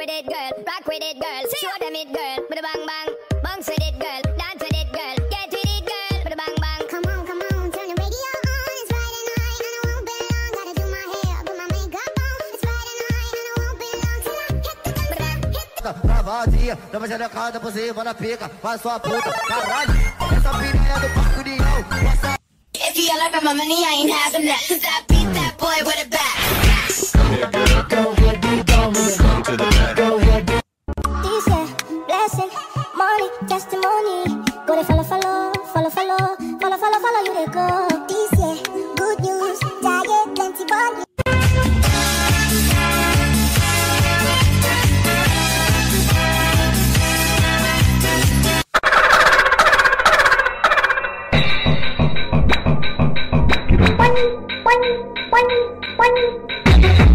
with it, girl. Rock with it, girl. Show them it, girl. With a bang bang. Bounce with it, girl. Dance with it, girl. Get with it, girl. With a bang bang. Come on, come on, turn the radio on. It's Friday night and I won't be long. Gotta do my hair, put my makeup on. It's Friday night and I won't be long till I hit the dance floor. Hit the Pra vadia, dá uma xerecada por cima na pica, faz sua puta, caralho. Essa piranha do Parque União, essa If you yell for my money, I ain't having that. Cause I beat that boy testimony. Go to follow, follow, follow, follow, follow, follow, follow you they go. This year, good news, diet, plenty money. One, one, one, one.